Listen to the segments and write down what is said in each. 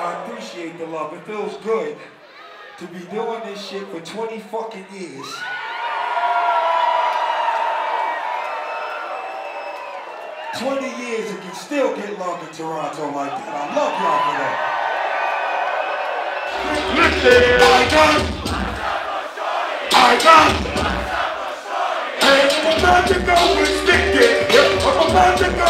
I appreciate the love. It feels good to be doing this shit for 20 fucking years. Twenty years and can still get love in Toronto like that. I love y'all for that. Listen, I got, I got. Hey, I'm about to go and stick it. I'm about to go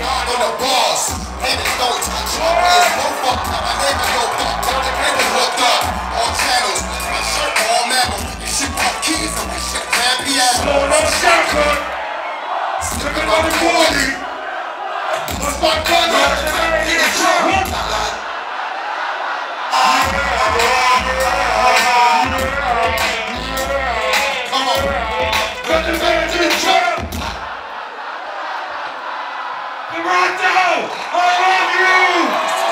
right on the bars. Haters don't touch up, there's no fuck. Now my name is no fuck, got the camera hooked up. All channels, my shirt all metal. You should pop keys on my shit, man, piano. Slow up shotgun. Looking on the 40. What's my gun? Get a truck. Put Toronto! I love you!